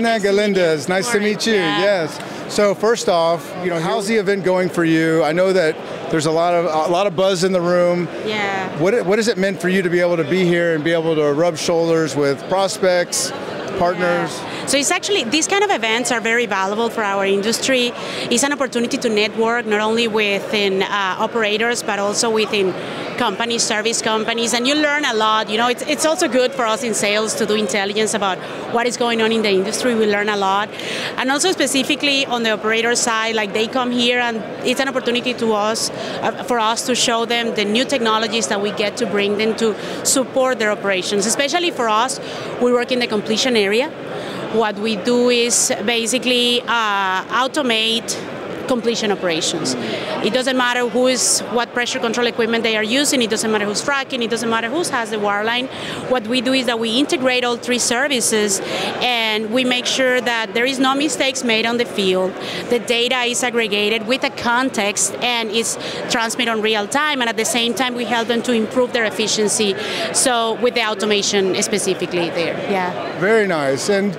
Lorena Galindez, nice to meet you. Yeah. Yes. So first off, you know, how's the event going for you? I know that there's a lot of a lot of buzz in the room. Yeah. What what has it meant for you to be able to be here and be able to rub shoulders with prospects, partners? Yeah. So it's actually these kind of events are very valuable for our industry. It's an opportunity to network not only within uh, operators but also within companies, service companies, and you learn a lot. You know, it's, it's also good for us in sales to do intelligence about what is going on in the industry. We learn a lot, and also specifically on the operator side, like they come here and it's an opportunity to us uh, for us to show them the new technologies that we get to bring them to support their operations. Especially for us, we work in the completion area. What we do is basically uh, automate completion operations. It doesn't matter who is what pressure control equipment they are using. It doesn't matter who's fracking. It doesn't matter who has the wireline. What we do is that we integrate all three services, and we make sure that there is no mistakes made on the field. The data is aggregated with a context and is transmitted on real time. And at the same time, we help them to improve their efficiency. So with the automation specifically there, yeah. Very nice. And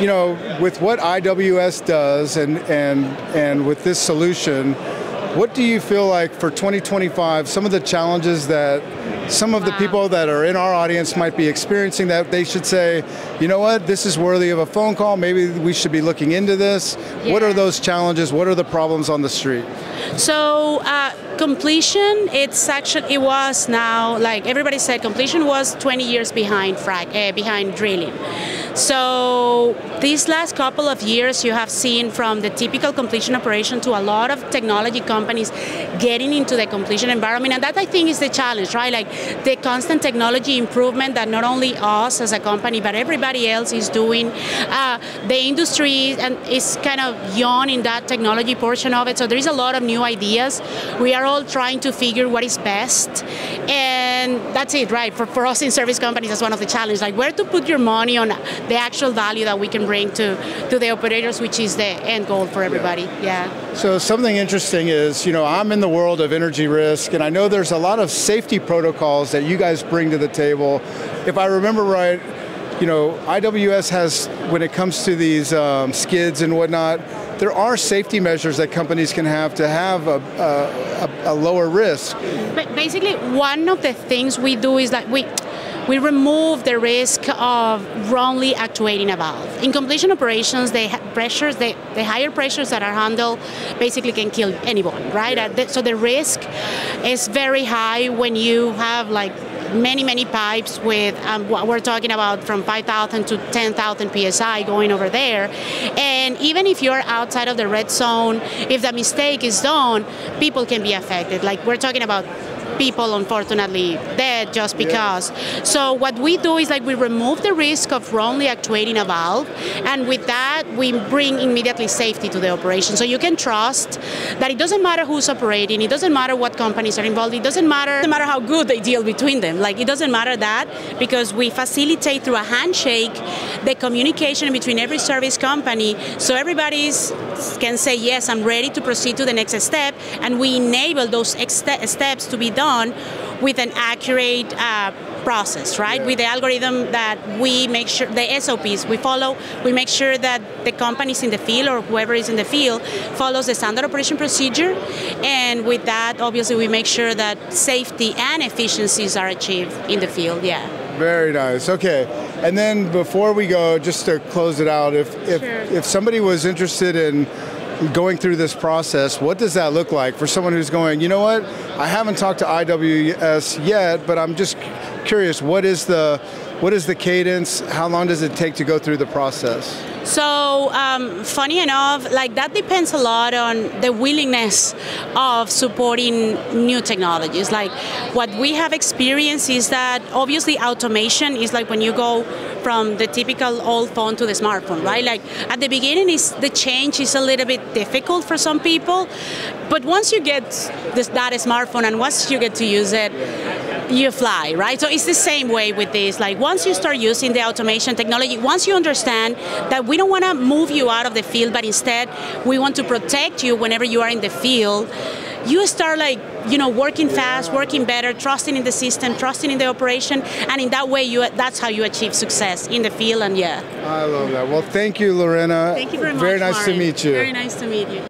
you know, with what IWS does and, and, and with this solution, what do you feel like for 2025, some of the challenges that some of the people that are in our audience might be experiencing that they should say, you know what, this is worthy of a phone call, maybe we should be looking into this. Yeah. What are those challenges? What are the problems on the street? So uh, completion, it's actually it was now like everybody said, completion was 20 years behind frac, uh, behind drilling. So these last couple of years, you have seen from the typical completion operation to a lot of technology companies getting into the completion environment, and that I think is the challenge, right? Like the constant technology improvement that not only us as a company, but everybody else is doing. Uh, the industry and is kind of young in that technology portion of it, so there is a lot of new ideas. We are all trying to figure what is best, and that's it, right? For, for us in service companies, that's one of the challenges, like where to put your money on the actual value that we can bring to, to the operators, which is the end goal for everybody. Yeah. So something interesting is, you know, I'm in the world of energy risk, and I know there's a lot of safety protocols that you guys bring to the table. If I remember right, you know, IWS has, when it comes to these um, skids and whatnot, there are safety measures that companies can have to have a, a, a lower risk. But basically, one of the things we do is that we we remove the risk of wrongly actuating a valve. In completion operations, the pressures, the, the higher pressures that are handled basically can kill anyone, right? Yeah. Uh, so the risk is very high when you have like many, many pipes with, um, we're talking about from 5,000 to 10,000 PSI going over there. And even if you're outside of the red zone, if the mistake is done, people can be affected. Like we're talking about people unfortunately dead just because. Yeah. So what we do is like we remove the risk of wrongly actuating a valve, and with that we bring immediately safety to the operation. So you can trust that it doesn't matter who's operating, it doesn't matter what companies are involved, it doesn't matter, it doesn't matter how good they deal between them. Like it doesn't matter that because we facilitate through a handshake the communication between every service company so everybody can say yes i'm ready to proceed to the next step and we enable those steps to be done with an accurate uh, process, right? Yeah. With the algorithm that we make sure, the SOPs we follow, we make sure that the companies in the field or whoever is in the field follows the standard operation procedure. And with that, obviously, we make sure that safety and efficiencies are achieved in the field, yeah. Very nice. Okay. And then before we go, just to close it out, if, if, sure. if somebody was interested in going through this process, what does that look like for someone who's going, you know what, I haven't talked to IWS yet, but I'm just curious, what is the what is the cadence? How long does it take to go through the process? So, um, funny enough, like that depends a lot on the willingness of supporting new technologies. Like what we have experienced is that obviously automation is like when you go from the typical old phone to the smartphone, right? Like at the beginning, is the change is a little bit difficult for some people, but once you get this, that smartphone and once you get to use it, you fly, right? So it's the same way with this. Like once you start using the automation technology, once you understand that we don't want to move you out of the field, but instead we want to protect you whenever you are in the field you start like you know working fast, working better, trusting in the system, trusting in the operation, and in that way, you that's how you achieve success in the field. And yeah. I love that. Well, thank you, Lorena. Thank you very much. Very nice Warren. to meet you. Very nice to meet you.